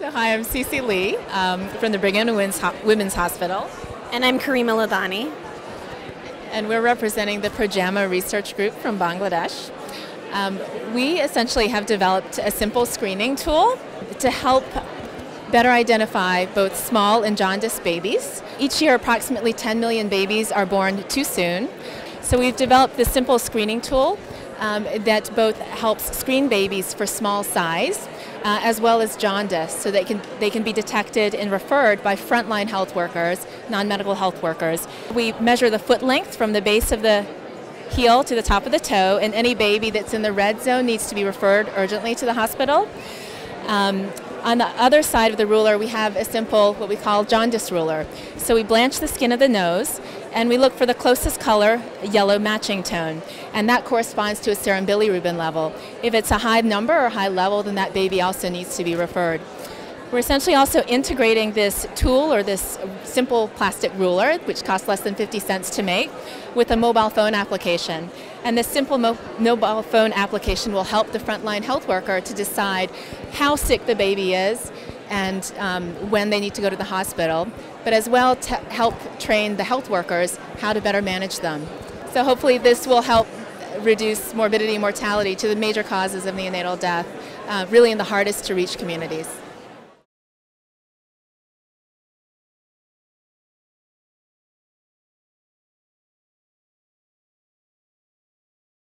So, hi, I'm Cece Lee um, from the Brigham and Women's Hospital. And I'm Karima Ladhani. And we're representing the Projahnmo Research Group from Bangladesh. Um, we essentially have developed a simple screening tool to help better identify both small and jaundiced babies. Each year, approximately 10 million babies are born too soon. So we've developed this simple screening tool um, that both helps screen babies for small size uh, as well as jaundice so they can, they can be detected and referred by frontline health workers, non-medical health workers. We measure the foot length from the base of the heel to the top of the toe and any baby that's in the red zone needs to be referred urgently to the hospital. Um, on the other side of the ruler, we have a simple, what we call jaundice ruler. So we blanch the skin of the nose and we look for the closest color, yellow matching tone, and that corresponds to a serum bilirubin level. If it's a high number or high level, then that baby also needs to be referred. We're essentially also integrating this tool or this simple plastic ruler, which costs less than 50 cents to make, with a mobile phone application. And this simple mo mobile phone application will help the frontline health worker to decide how sick the baby is and um, when they need to go to the hospital, but as well to help train the health workers how to better manage them. So hopefully this will help reduce morbidity and mortality to the major causes of neonatal death, uh, really in the hardest to reach communities.